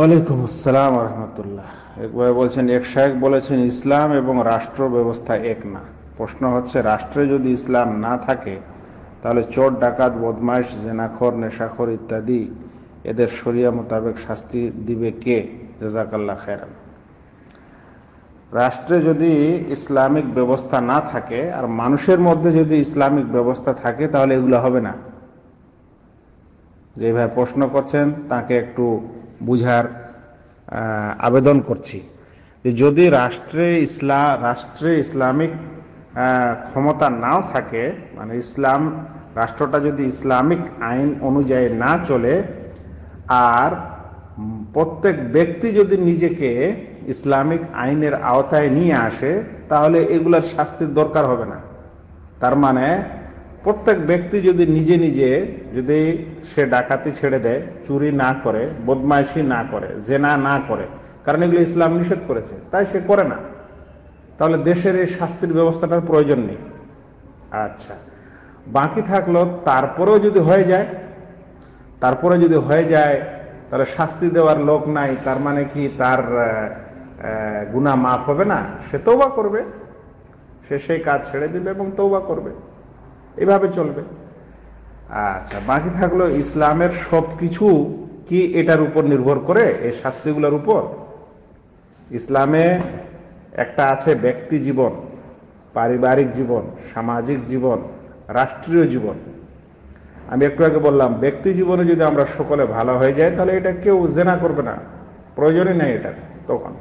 ওয়ালাইকুম আসসালাম রহমতুল্লাহ একবার বলছেন, এক শাহেক বলেছেন, ইসলাম এবং রাষ্ট্র ব্যবস্থা এক না। প্রশ্ন হচ্ছে, রাষ্ট্রে যদি ইসলাম না থাকে, তাহলে চোর, ডাকাত, বদমাইশ, জেনাখর, নেশাখর ইত্যাদি এদের শরিয়া মোতাবেক শাস্তি দিবে কে? জাজাকাল্লাহ খেরান রাষ্ট্রে যদি ইসলামিক ব্যবস্থা না থাকে, আর মানুষের মধ্যে যদি ইসলামিক ব্যবস্থা থাকে, তাহলে এগুলো হবে না। যেভাবে প্রশ্ন করছেন, তাকে একটু বুঝার আবেদন করছি যে যদি রাষ্ট্রে ইসলাম রাষ্ট্রে ইসলামিক ক্ষমতা নাও থাকে মানে ইসলাম, রাষ্ট্রটা যদি ইসলামিক আইন অনুযায়ী না চলে, আর প্রত্যেক ব্যক্তি যদি নিজেকে ইসলামিক আইনের আওতায় নিয়ে আসে, তাহলে এগুলার শাস্তির দরকার হবে না। তার মানে প্রত্যেক ব্যক্তি যদি নিজে নিজে যদি সে ডাকাতি ছেড়ে দেয়, চুরি না করে, বদমাইশি না করে, জেনা না করে, কারণ এগুলো ইসলাম নিষেধ করেছে, তাই সে করে না। তাহলে দেশের এই শাস্তির ব্যবস্থাটার প্রয়োজন নেই। আচ্ছা বাকি থাকল, তারপরেও যদি হয়ে যায় তারপরে যদি হয়ে যায়, তাহলে শাস্তি দেওয়ার লোক নাই, তার মানে কি তার গুণা মাফ হবে না? সে তৌবা করবে। সে সেই কাজ ছেড়ে দিবে এবং তৌবা করবে। এভাবে চলবে। আচ্ছা বাকি থাকল ইসলামের সব কিছু কি এটার উপর নির্ভর করে? এই শাস্তিগুলোর উপর? ইসলামে একটা আছে ব্যক্তি জীবন, পারিবারিক জীবন, সামাজিক জীবন, রাষ্ট্রীয় জীবন। আমি একটু আগে বললাম, ব্যক্তি জীবনে যদি আমরা সকলে ভালো হয়ে যাই, তাহলে এটা কেউ জেনা করবে না। প্রয়োজনই নেই এটা তখন।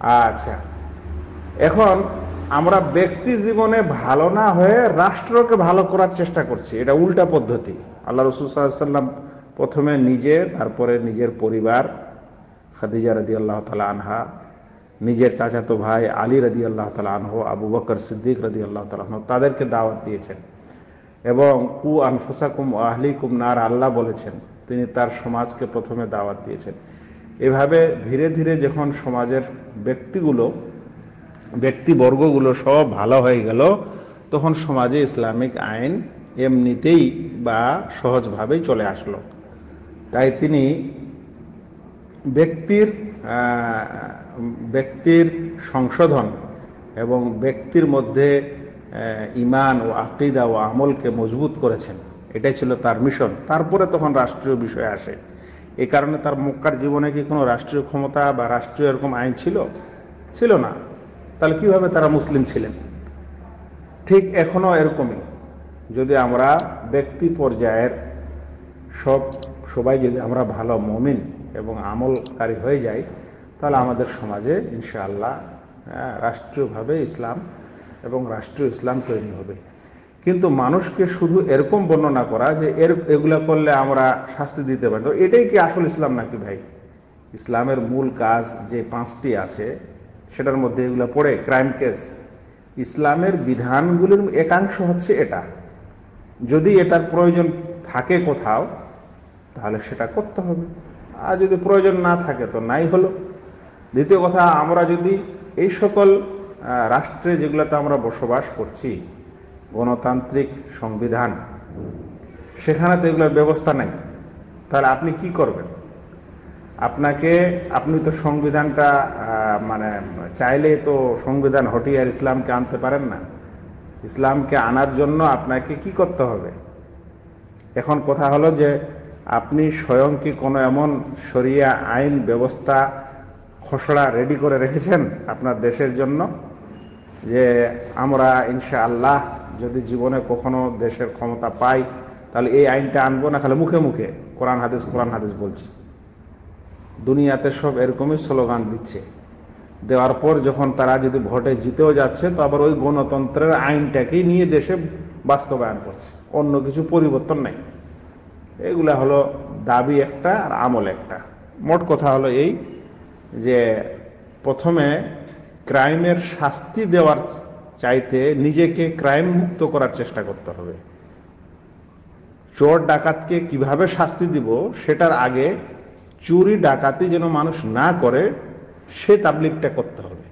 আচ্ছা এখন আমরা ব্যক্তি জীবনে ভালো না হয়ে রাষ্ট্রকে ভালো করার চেষ্টা করছি। এটা উল্টা পদ্ধতি। আল্লাহ রসুল সাল্লাম প্রথমে নিজে, তারপরে নিজের পরিবার, খাদিজা রদি আল্লাহ তালা আনহা, নিজের চাচাতো ভাই আলী রদি আল্লাহ তালা আনহ, আবু বকর সিদ্দিক রদি আল্লাহ তালা তাদেরকে দাওয়াত দিয়েছেন। এবং কু আনফুসাকুম আহলিকুম নার, আল্লাহ বলেছেন, তিনি তার সমাজকে প্রথমে দাওয়াত দিয়েছেন। এভাবে ধীরে ধীরে যখন সমাজের ব্যক্তিগুলো ব্যক্তিবর্গগুলো সব ভালো হয়ে গেল, তখন সমাজে ইসলামিক আইন এমনিতেই বা সহজভাবেই চলে আসলো। তাই তিনি ব্যক্তির ব্যক্তির সংশোধন এবং ব্যক্তির মধ্যে ইমান ও আকিদা ও আমলকে মজবুত করেছেন। এটাই ছিল তার মিশন। তারপরে তখন রাষ্ট্রীয় বিষয় আসে। এই কারণে তার মক্কার জীবনে কি কোনো রাষ্ট্রীয় ক্ষমতা বা রাষ্ট্রীয় এরকম আইন ছিল? ছিল না। তাহলে কীভাবে তারা মুসলিম ছিলেন? ঠিক এখনও এরকমই। যদি আমরা ব্যক্তি পর্যায়ের সব সবাই যদি আমরা ভালো মমিন এবং আমলকারী হয়ে যাই তাহলে আমাদের সমাজে ইনশাআল্লাহ হ্যাঁ, রাষ্ট্রীয়ভাবে ইসলাম এবং রাষ্ট্রীয় ইসলাম তৈরি হবে। কিন্তু মানুষকে শুধু এরকম বর্ণনা করা যে এর এগুলা করলে আমরা শাস্তি দিতে পারি এটাই কি আসল ইসলাম নাকি ভাই? ইসলামের মূল কাজ যে পাঁচটি আছে সেটার মধ্যে এগুলো পড়ে ক্রাইম কেস ইসলামের বিধানগুলির একাংশ হচ্ছে এটা। যদি এটার প্রয়োজন থাকে কোথাও, তাহলে সেটা করতে হবে। আর যদি প্রয়োজন না থাকে, তো নাই হলো। দ্বিতীয় কথা, আমরা যদি এই সকল রাষ্ট্রে যেগুলোতে আমরা বসবাস করছি, গণতান্ত্রিক সংবিধান, সেখানে তো এগুলোর ব্যবস্থা নাই। তাহলে আপনি কি করবেন? আপনাকে, আপনি তো সংবিধানটা মানে চাইলে তো সংবিধান হটিয়ে আর ইসলামকে আনতে পারেন না। ইসলামকে আনার জন্য আপনাকে কি করতে হবে? এখন কথা হলো যে, আপনি স্বয়ং কি কোনো এমন শরিয়া আইন ব্যবস্থা, খসড়া রেডি করে রেখেছেন আপনার দেশের জন্য? যে আমরা ইনশা আল্লাহ যদি জীবনে কখনো দেশের ক্ষমতা পাই, তাহলে এই আইনটা আনব না, খালি মুখে মুখে। কোরআন, হাদিস কোরআন, হাদিস বলছি। দুনিয়াতে সব এরকমই স্লোগান দিচ্ছে। দেওয়ার পর যখন তারা যদি ভোটে জিতেও যাচ্ছে, তো আবার ওই গণতন্ত্রের আইনটাকেই নিয়ে দেশে বাস্তবায়ন করছে। অন্য কিছু পরিবর্তন নাই। এগুলা হলো দাবি একটা আর আমল একটা। মোট কথা হলো এই যে প্রথমে ক্রাইমের শাস্তি দেওয়ার চাইতে নিজেকে ক্রাইম মুক্ত করার চেষ্টা করতে হবে। চোর ডাকাতকে কীভাবে শাস্তি দিব, সেটার আগে চুরি ডাকাতি যেন মানুষ না করে সে তাবলিকটা করতে হবে।